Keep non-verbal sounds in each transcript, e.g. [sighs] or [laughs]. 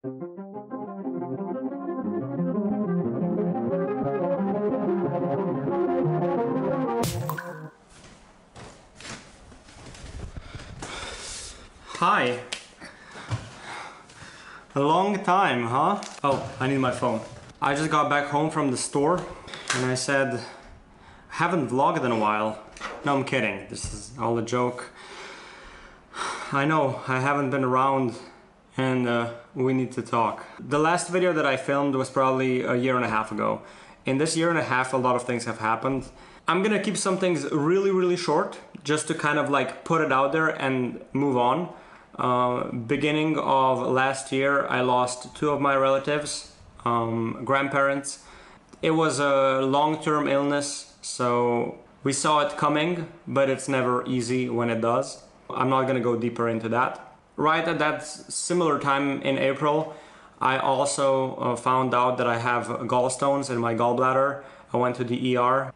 Hi. A long time, huh? Oh, I need my phone. I just got back home from the store and I said, I haven't vlogged in a while. No, I'm kidding. This is all a joke. I know, I haven't been around and uh, we need to talk. The last video that I filmed was probably a year and a half ago. In this year and a half, a lot of things have happened. I'm gonna keep some things really, really short just to kind of like put it out there and move on. Uh, beginning of last year, I lost two of my relatives, um, grandparents. It was a long-term illness, so we saw it coming, but it's never easy when it does. I'm not gonna go deeper into that. Right at that similar time in April, I also uh, found out that I have gallstones in my gallbladder. I went to the ER.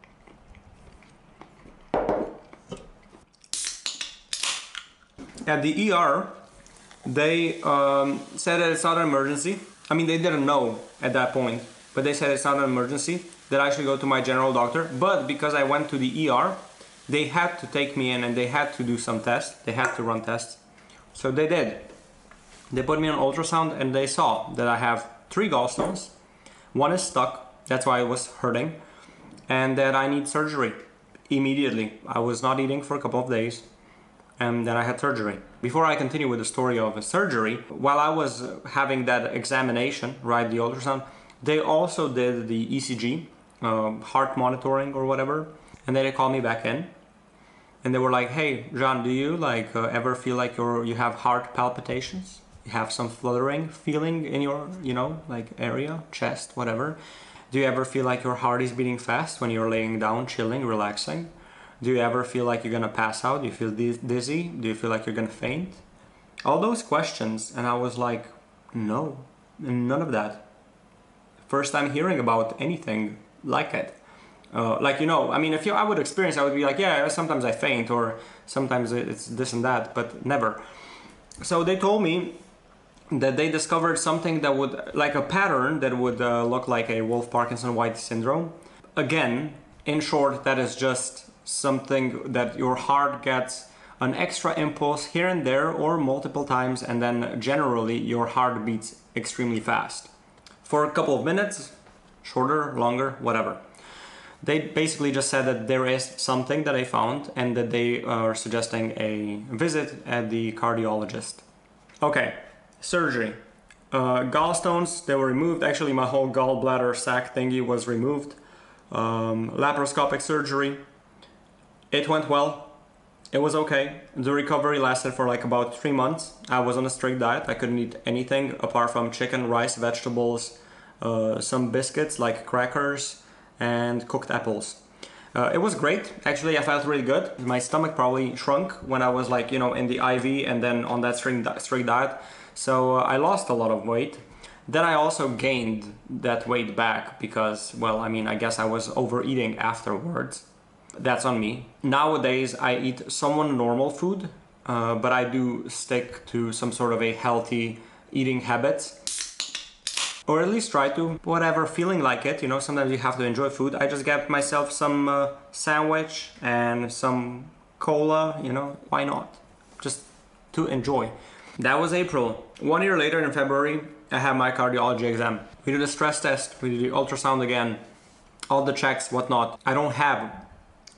At the ER, they um, said that it's not an emergency. I mean, they didn't know at that point, but they said it's not an emergency, that I should go to my general doctor. But because I went to the ER, they had to take me in and they had to do some tests. They had to run tests. So they did. They put me on ultrasound and they saw that I have three gallstones. One is stuck, that's why it was hurting, and that I need surgery immediately. I was not eating for a couple of days and then I had surgery. Before I continue with the story of surgery, while I was having that examination, right, the ultrasound, they also did the ECG, uh, heart monitoring or whatever, and then they called me back in, and they were like, "Hey, Jean, do you like uh, ever feel like you're you have heart palpitations? You have some fluttering feeling in your, you know, like area, chest, whatever? Do you ever feel like your heart is beating fast when you're laying down, chilling, relaxing?" Do you ever feel like you're gonna pass out? Do you feel dizzy? Do you feel like you're gonna faint? All those questions, and I was like, no, none of that. First time hearing about anything like it. Uh, like you know, I mean, if you, I would experience, I would be like, yeah, sometimes I faint, or sometimes it's this and that, but never. So they told me that they discovered something that would, like a pattern that would uh, look like a Wolff Parkinson White syndrome. Again, in short, that is just something that your heart gets an extra impulse here and there or multiple times and then generally your heart beats extremely fast. For a couple of minutes, shorter, longer, whatever. They basically just said that there is something that I found and that they are suggesting a visit at the cardiologist. Okay, surgery. Uh, gallstones, they were removed. Actually, my whole gallbladder sac thingy was removed. Um, laparoscopic surgery, it went well. It was okay. The recovery lasted for like about three months. I was on a strict diet. I couldn't eat anything apart from chicken, rice, vegetables, uh, some biscuits like crackers, and cooked apples. Uh, it was great. Actually, I felt really good. My stomach probably shrunk when I was like, you know, in the IV and then on that strict, diet. So uh, I lost a lot of weight. Then I also gained that weight back because, well, I mean, I guess I was overeating afterwards that's on me. Nowadays, I eat somewhat normal food, uh, but I do stick to some sort of a healthy eating habits. Or at least try to, whatever, feeling like it, you know, sometimes you have to enjoy food. I just get myself some uh, sandwich and some cola, you know, why not? Just to enjoy. That was April. One year later in February, I had my cardiology exam. We did a stress test, we did the ultrasound again, all the checks, whatnot. I don't have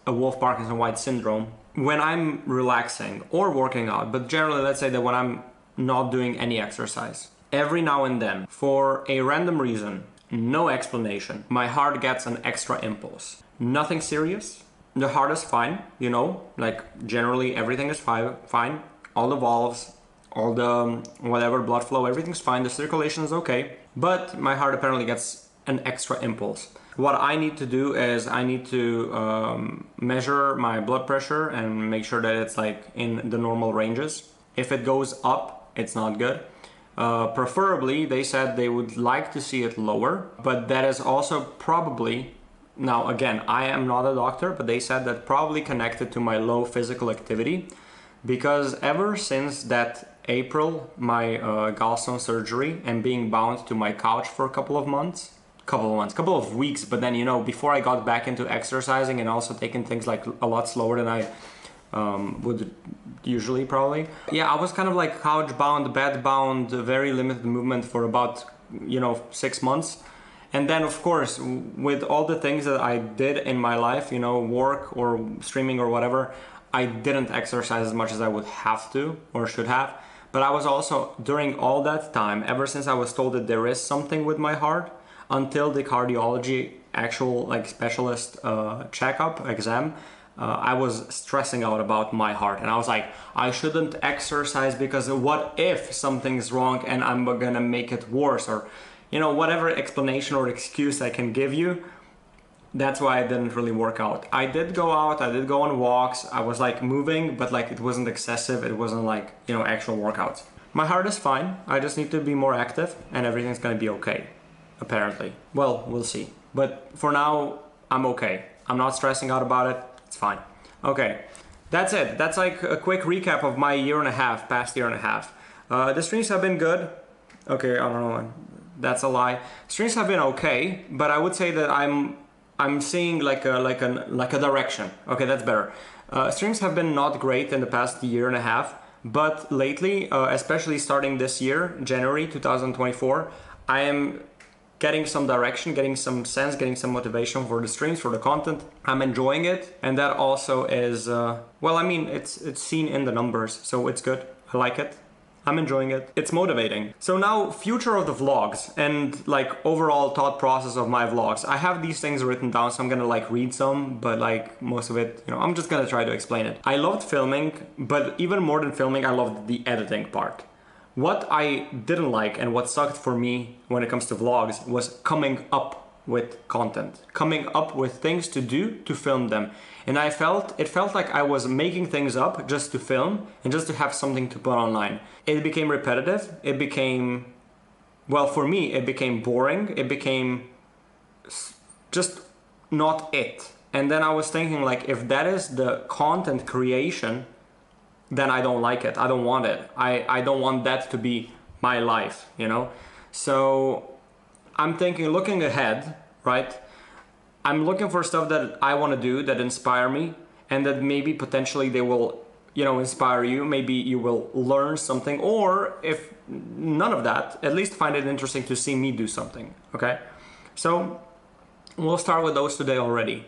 a Wolff Parkinson White syndrome when I'm relaxing or working out, but generally, let's say that when I'm not doing any exercise, every now and then, for a random reason, no explanation, my heart gets an extra impulse. Nothing serious. The heart is fine, you know, like generally everything is fine, fine. All the valves, all the um, whatever blood flow, everything's fine. The circulation is okay, but my heart apparently gets an extra impulse. What I need to do is I need to um, measure my blood pressure and make sure that it's like in the normal ranges. If it goes up, it's not good. Uh, preferably, they said they would like to see it lower, but that is also probably, now again, I am not a doctor, but they said that probably connected to my low physical activity because ever since that April my uh, gallstone surgery and being bound to my couch for a couple of months, couple of months, couple of weeks. But then you know, before I got back into exercising and also taking things like a lot slower than I um, would usually probably. Yeah, I was kind of like couch bound, bed bound, very limited movement for about you know six months. And then, of course, with all the things that I did in my life, you know, work or streaming or whatever, I didn't exercise as much as I would have to or should have. But I was also, during all that time, ever since I was told that there is something with my heart, until the cardiology actual like specialist uh, checkup exam, uh, I was stressing out about my heart and I was like, I shouldn't exercise because what if something's wrong and I'm gonna make it worse or, you know, whatever explanation or excuse I can give you. That's why it didn't really work out. I did go out, I did go on walks, I was like moving, but like it wasn't excessive, it wasn't like, you know, actual workouts. My heart is fine, I just need to be more active and everything's gonna be okay, apparently. Well, we'll see. But for now, I'm okay. I'm not stressing out about it it's fine. Okay, that's it. That's like a quick recap of my year and a half, past year and a half. Uh, the streams have been good. Okay, I don't know. That's a lie. Streams have been okay, but I would say that I'm I'm seeing like a like a like a direction. Okay, that's better. Uh, streams have been not great in the past year and a half, but lately, uh, especially starting this year, January 2024, I am getting some direction, getting some sense, getting some motivation for the streams, for the content. I'm enjoying it, and that also is uh, well. I mean, it's it's seen in the numbers, so it's good. I like it. I'm enjoying it. It's motivating. So now, future of the vlogs and like overall thought process of my vlogs. I have these things written down, so I'm gonna like read some, but like most of it, you know, I'm just gonna try to explain it. I loved filming, but even more than filming, I loved the editing part. What I didn't like and what sucked for me when it comes to vlogs was coming up with content, coming up with things to do to film them. And I felt, it felt like I was making things up just to film and just to have something to put online. It became repetitive. It became, well, for me, it became boring. It became just not it. And then I was thinking like, if that is the content creation, then I don't like it. I don't want it. I, I don't want that to be my life, you know? So I'm thinking, looking ahead, right? I'm looking for stuff that I want to do that inspire me and that maybe potentially they will, you know, inspire you. Maybe you will learn something or if none of that, at least find it interesting to see me do something, okay? So we'll start with those today already.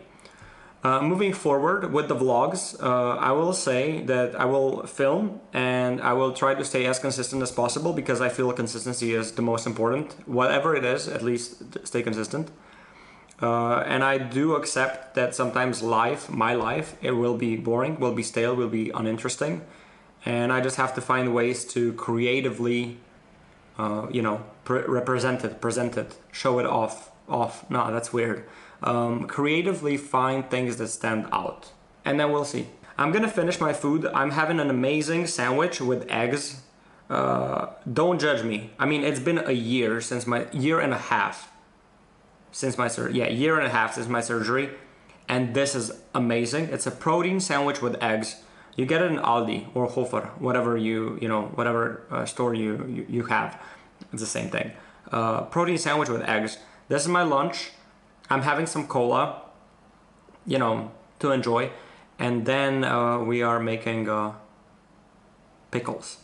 Uh, moving forward with the vlogs, uh, I will say that I will film and I will try to stay as consistent as possible because I feel consistency is the most important. Whatever it is, at least stay consistent. Uh, and I do accept that sometimes life, my life, it will be boring, will be stale, will be uninteresting. And I just have to find ways to creatively, uh, you know, represent it, present it, show it off, off. No, that's weird um, creatively find things that stand out. And then we'll see. I'm gonna finish my food. I'm having an amazing sandwich with eggs. Uh, don't judge me. I mean, it's been a year since my year and a half since my surgery. Yeah, year and a half since my surgery, and this is amazing. It's a protein sandwich with eggs. You get it in Aldi or Hofer, whatever you you know, whatever uh, store you, you, you have. It's the same thing. Uh, protein sandwich with eggs. This is my lunch. I'm having some cola, you know, to enjoy, and then uh, we are making uh, pickles.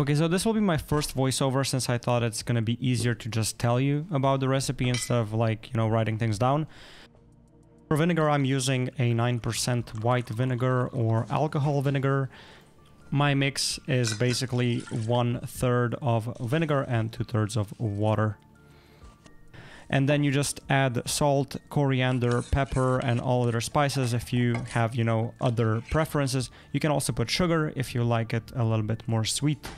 Okay, so this will be my first voiceover since I thought it's gonna be easier to just tell you about the recipe instead of like, you know, writing things down. For vinegar, I'm using a 9% white vinegar or alcohol vinegar. My mix is basically one third of vinegar and two thirds of water and then you just add salt, coriander, pepper, and all other spices if you have, you know, other preferences. You can also put sugar if you like it a little bit more sweet.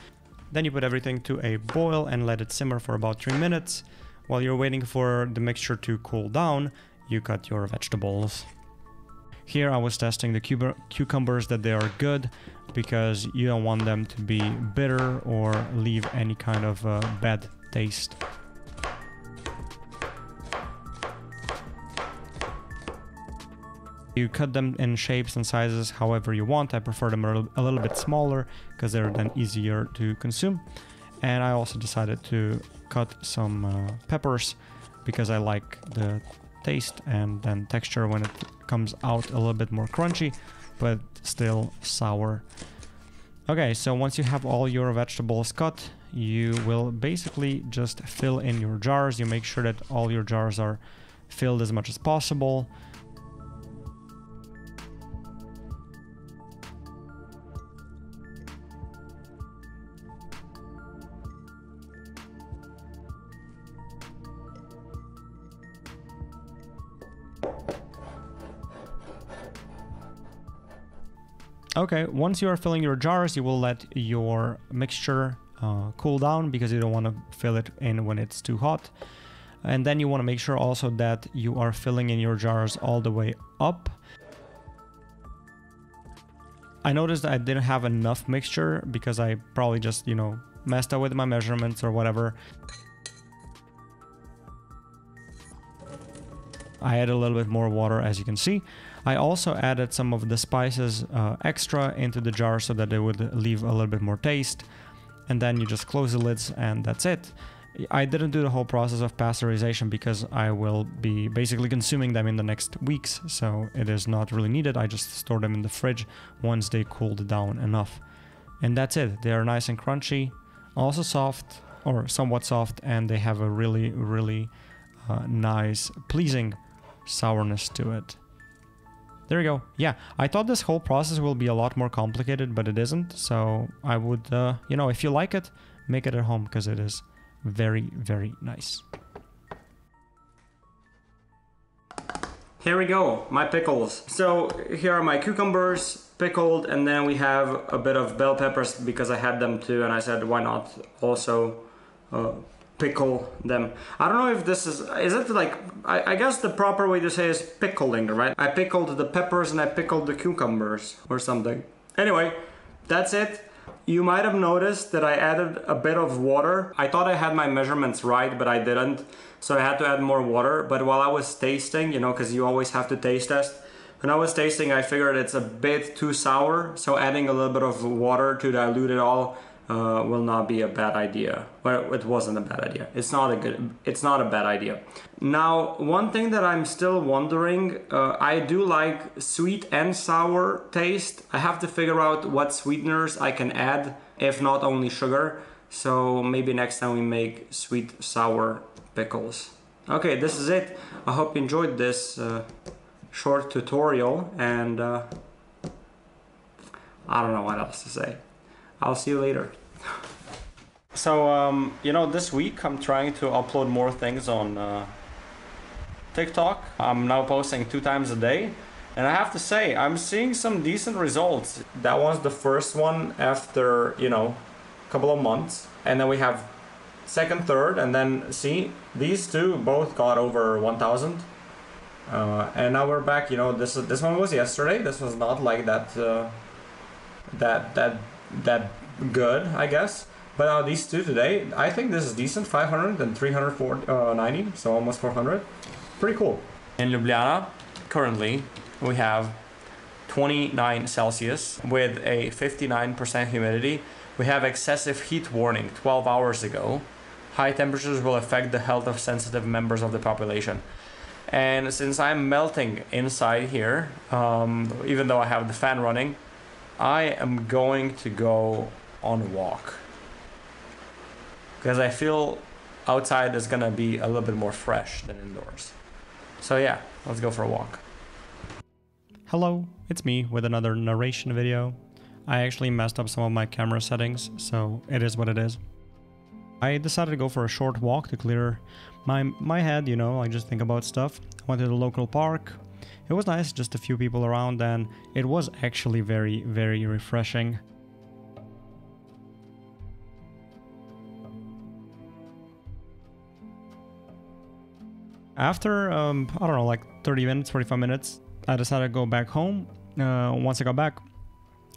Then you put everything to a boil and let it simmer for about 3 minutes. While you're waiting for the mixture to cool down, you cut your vegetables. Here I was testing the cucumbers that they are good because you don't want them to be bitter or leave any kind of uh, bad taste. You cut them in shapes and sizes however you want. I prefer them a little bit smaller because they're then easier to consume. And I also decided to cut some uh, peppers because I like the taste and then texture when it comes out a little bit more crunchy, but still sour. Okay, so once you have all your vegetables cut, you will basically just fill in your jars. You make sure that all your jars are filled as much as possible. Okay, once you are filling your jars, you will let your mixture uh, cool down because you don't want to fill it in when it's too hot. And then you want to make sure also that you are filling in your jars all the way up. I noticed I didn't have enough mixture because I probably just, you know, messed up with my measurements or whatever. I add a little bit more water as you can see. I also added some of the spices uh, extra into the jar so that it would leave a little bit more taste. And then you just close the lids and that's it. I didn't do the whole process of pasteurization because I will be basically consuming them in the next weeks, so it is not really needed. I just store them in the fridge once they cooled down enough. And that's it. They are nice and crunchy, also soft, or somewhat soft, and they have a really, really uh, nice, pleasing sourness to it. There you go. Yeah, I thought this whole process will be a lot more complicated, but it isn't. So I would, uh, you know, if you like it, make it at home because it is very, very nice. Here we go, my pickles. So here are my cucumbers pickled and then we have a bit of bell peppers because I had them too and I said why not also uh, pickle them. I don't know if this is, is it like, I, I, guess the proper way to say is pickling, right? I pickled the peppers and I pickled the cucumbers or something. Anyway, that's it. You might have noticed that I added a bit of water. I thought I had my measurements right, but I didn't. So I had to add more water. But while I was tasting, you know, because you always have to taste test, when I was tasting, I figured it's a bit too sour. So adding a little bit of water to dilute it all uh, will not be a bad idea. Well, it wasn't a bad idea. It's not a good. It's not a bad idea. Now, one thing that I'm still wondering, uh, I do like sweet and sour taste. I have to figure out what sweeteners I can add, if not only sugar. So maybe next time we make sweet sour pickles. Okay, this is it. I hope you enjoyed this uh, short tutorial and uh, I don't know what else to say. I'll see you later. So, um, you know, this week I'm trying to upload more things on uh, TikTok. I'm now posting two times a day. And I have to say, I'm seeing some decent results. That was the first one after, you know, a couple of months. And then we have second, third, and then see, these two both got over 1,000. Uh, and now we're back, you know, this this one was yesterday. This was not like that, uh, that, that that good, I guess. But uh, these two today, I think this is decent. 500 and 390, uh, so almost 400. Pretty cool. In Ljubljana, currently, we have 29 Celsius with a 59% humidity. We have excessive heat warning 12 hours ago. High temperatures will affect the health of sensitive members of the population. And since I'm melting inside here, um, even though I have the fan running, I am going to go on a walk because I feel outside is gonna be a little bit more fresh than indoors. So yeah, let's go for a walk. Hello, it's me with another narration video. I actually messed up some of my camera settings, so it is what it is. I decided to go for a short walk to clear my my head, you know, I just think about stuff. I went to the local park, it was nice, just a few people around, and it was actually very, very refreshing. After, um, I don't know, like 30 minutes, 45 minutes, I decided to go back home. Uh, once I got back,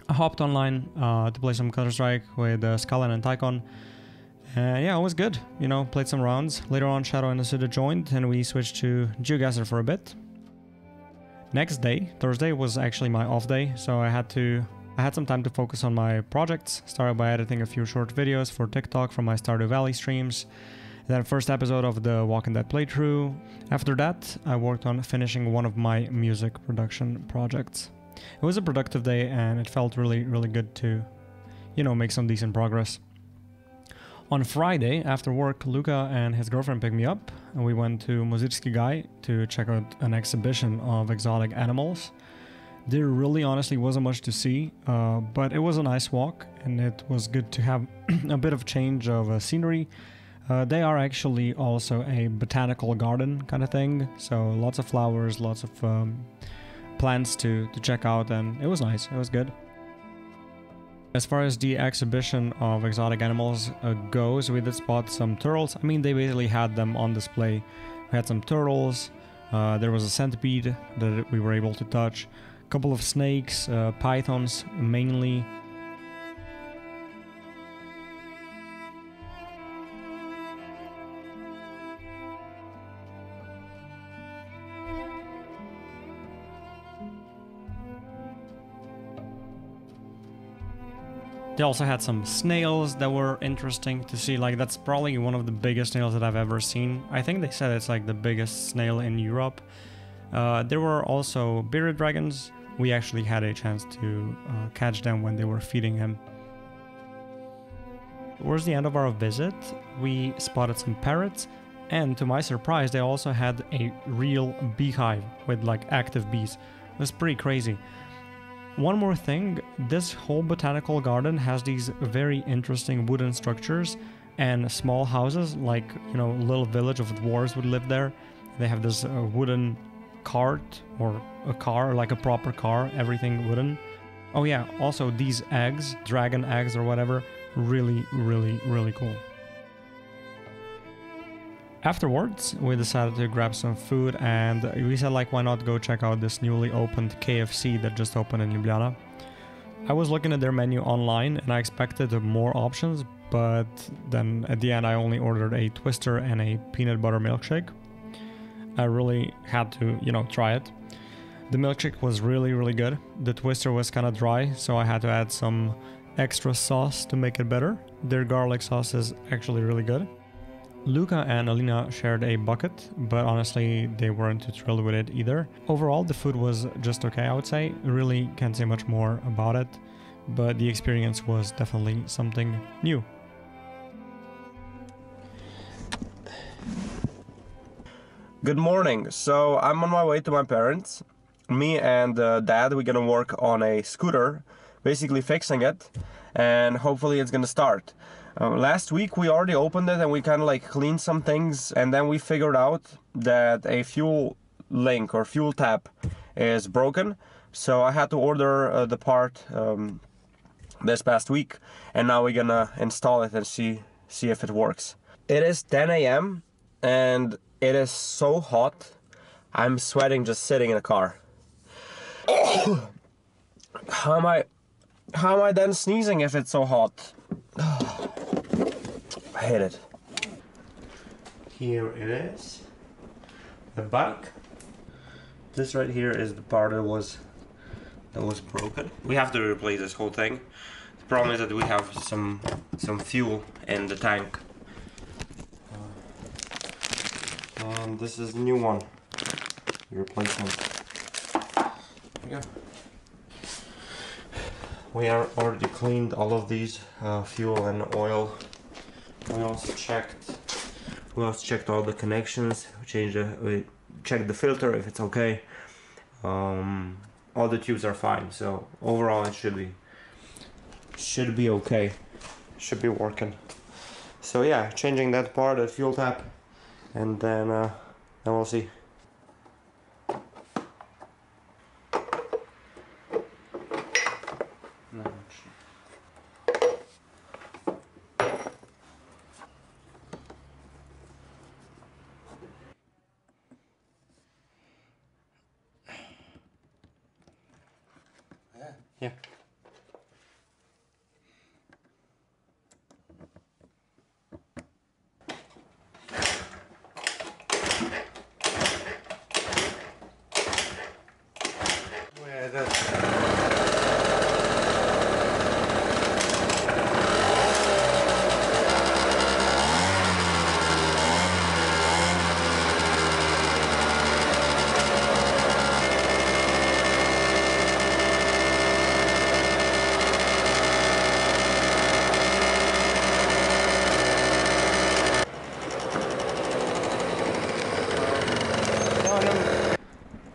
I hopped online uh, to play some Counter-Strike with uh, and Tycon. And yeah, it was good. You know, played some rounds. Later on, Shadow and Asuda joined, and we switched to Geoguessr for a bit. Next day, Thursday, was actually my off day, so I had to I had some time to focus on my projects. Started by editing a few short videos for TikTok from my Stardew Valley streams. Then first episode of the Walking Dead playthrough. After that, I worked on finishing one of my music production projects. It was a productive day and it felt really really good to you know make some decent progress. On Friday, after work, Luca and his girlfriend picked me up, and we went to Mozirski Gaj to check out an exhibition of exotic animals. There really honestly wasn't much to see, uh, but it was a nice walk, and it was good to have [clears throat] a bit of change of uh, scenery. Uh, they are actually also a botanical garden kind of thing, so lots of flowers, lots of um, plants to, to check out, and it was nice, it was good. As far as the exhibition of exotic animals uh, goes, we did spot some turtles. I mean, they basically had them on display. We had some turtles, uh, there was a centipede that we were able to touch, a couple of snakes, uh, pythons mainly. They also had some snails that were interesting to see. Like, that's probably one of the biggest snails that I've ever seen. I think they said it's like the biggest snail in Europe. Uh, there were also bearded dragons. We actually had a chance to uh, catch them when they were feeding him. Towards the end of our visit, we spotted some parrots, and to my surprise, they also had a real beehive with like active bees. Was pretty crazy. One more thing, this whole botanical garden has these very interesting wooden structures and small houses, like, you know, a little village of dwarves would live there. They have this uh, wooden cart or a car, like a proper car, everything wooden. Oh yeah, also these eggs, dragon eggs or whatever, really, really, really cool. Afterwards, we decided to grab some food and we said like why not go check out this newly opened KFC that just opened in Ljubljana. I was looking at their menu online and I expected more options, but then at the end I only ordered a twister and a peanut butter milkshake. I really had to, you know, try it. The milkshake was really really good. The twister was kind of dry, so I had to add some extra sauce to make it better. Their garlic sauce is actually really good. Luca and Alina shared a bucket, but honestly, they weren't too thrilled with it either. Overall, the food was just okay, I would say. Really can't say much more about it, but the experience was definitely something new. Good morning. So I'm on my way to my parents. Me and uh, dad, we're gonna work on a scooter, basically fixing it, and hopefully it's gonna start. Uh, last week we already opened it and we kind of like cleaned some things, and then we figured out that a fuel link or fuel tap is broken. So I had to order uh, the part um, this past week, and now we're gonna install it and see see if it works. It is 10 a.m. and it is so hot. I'm sweating just sitting in a car. [coughs] how am I? How am I then sneezing if it's so hot? [sighs] Hate it. Here it is. The back. This right here is the part that was that was broken. We have to replace this whole thing. The problem is that we have some some fuel in the tank. Uh, and this is new one. Replacement. Go. We are already cleaned all of these uh, fuel and oil. We also checked. We also checked all the connections. We changed the. We checked the filter if it's okay. Um, all the tubes are fine. So overall, it should be should be okay. Should be working. So yeah, changing that part, the fuel tap, and then uh, then we'll see. Yeah.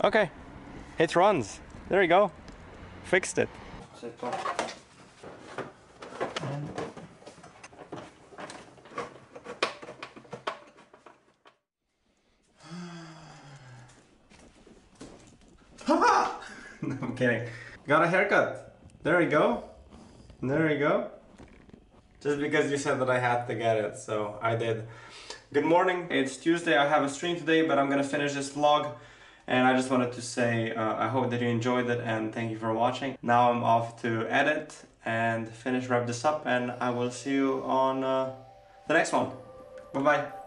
Okay, it runs. There you go. Fixed it. [laughs] I'm kidding. Got a haircut. There you go. There you go. Just because you said that I had to get it, so I did. Good morning. It's Tuesday. I have a stream today, but I'm gonna finish this vlog. And I just wanted to say uh, I hope that you enjoyed it and thank you for watching. Now I'm off to edit and finish wrap this up, and I will see you on uh, the next one. Bye bye.